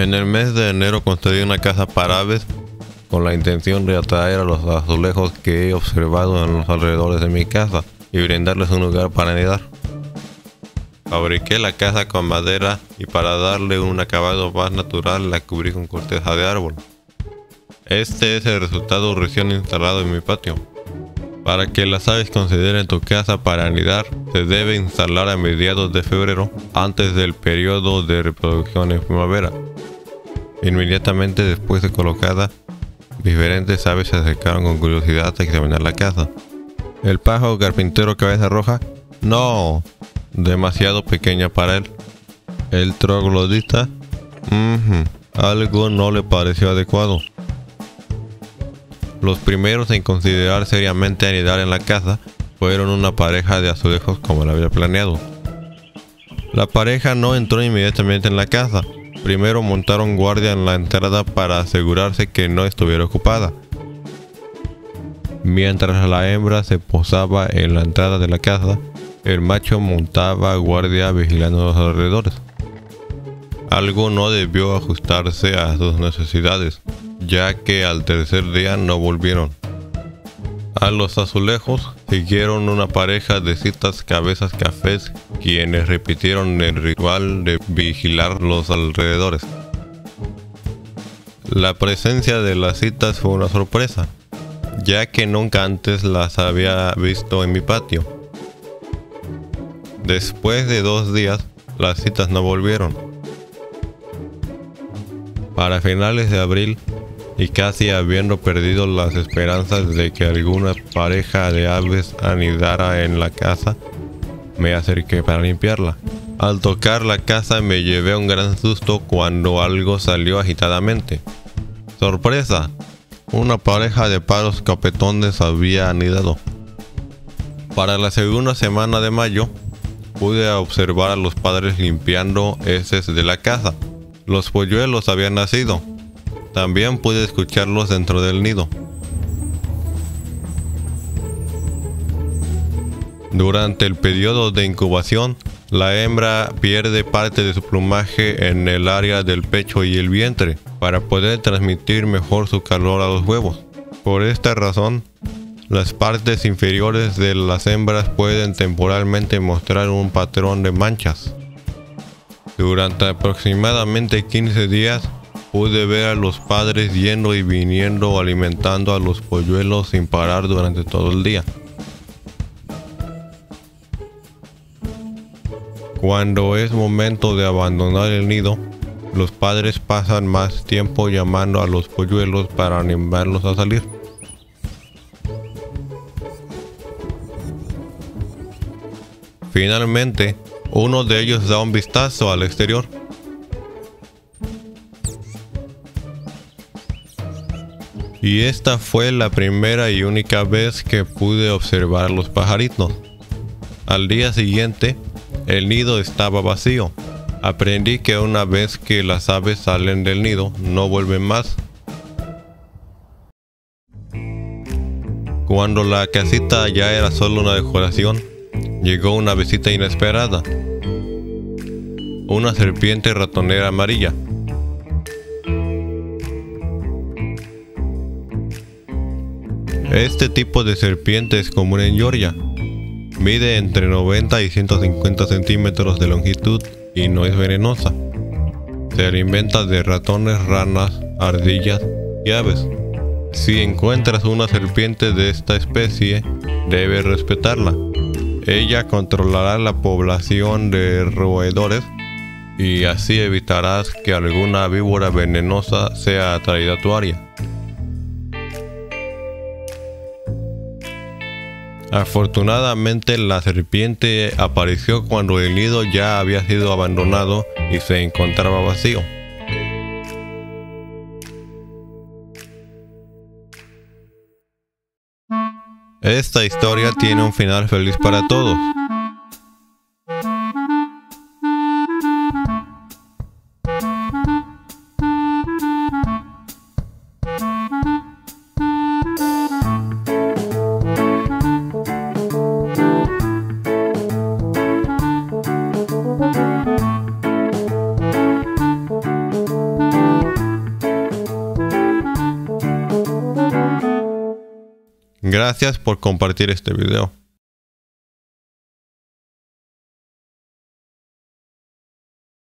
En el mes de enero construí una casa para aves con la intención de atraer a los azulejos que he observado en los alrededores de mi casa y brindarles un lugar para anidar. Fabriqué la casa con madera y para darle un acabado más natural la cubrí con corteza de árbol. Este es el resultado recién instalado en mi patio. Para que las aves consideren tu casa para anidar, se debe instalar a mediados de febrero, antes del periodo de reproducción en primavera. Inmediatamente después de colocada, diferentes aves se acercaron con curiosidad a examinar la casa. El pájaro carpintero cabeza roja, no, demasiado pequeña para él. El troglodita, algo no le pareció adecuado. Los primeros en considerar seriamente anidar en la casa fueron una pareja de azulejos como lo había planeado. La pareja no entró inmediatamente en la casa. Primero montaron guardia en la entrada para asegurarse que no estuviera ocupada. Mientras la hembra se posaba en la entrada de la casa, el macho montaba guardia vigilando los alrededores. Algo no debió ajustarse a sus necesidades ya que al tercer día no volvieron. A los azulejos siguieron una pareja de citas cabezas cafés quienes repitieron el ritual de vigilar los alrededores. La presencia de las citas fue una sorpresa, ya que nunca antes las había visto en mi patio. Después de dos días, las citas no volvieron. Para finales de abril, y casi habiendo perdido las esperanzas de que alguna pareja de aves anidara en la casa, me acerqué para limpiarla. Al tocar la casa me llevé un gran susto cuando algo salió agitadamente. ¡Sorpresa! Una pareja de paros capetones había anidado. Para la segunda semana de mayo, pude observar a los padres limpiando heces de la casa. Los polluelos habían nacido, también puede escucharlos dentro del nido. Durante el periodo de incubación, la hembra pierde parte de su plumaje en el área del pecho y el vientre para poder transmitir mejor su calor a los huevos. Por esta razón, las partes inferiores de las hembras pueden temporalmente mostrar un patrón de manchas. Durante aproximadamente 15 días, Pude ver a los padres yendo y viniendo alimentando a los polluelos sin parar durante todo el día. Cuando es momento de abandonar el nido, los padres pasan más tiempo llamando a los polluelos para animarlos a salir. Finalmente, uno de ellos da un vistazo al exterior y esta fue la primera y única vez que pude observar los pajaritos. Al día siguiente, el nido estaba vacío. Aprendí que una vez que las aves salen del nido, no vuelven más. Cuando la casita ya era solo una decoración, llegó una visita inesperada. Una serpiente ratonera amarilla. Este tipo de serpiente es común en Georgia. Mide entre 90 y 150 centímetros de longitud y no es venenosa. Se alimenta de ratones, ranas, ardillas y aves. Si encuentras una serpiente de esta especie, debes respetarla. Ella controlará la población de roedores y así evitarás que alguna víbora venenosa sea atraída a tu área. Afortunadamente la serpiente apareció cuando el nido ya había sido abandonado y se encontraba vacío. Esta historia tiene un final feliz para todos. Gracias por compartir este video.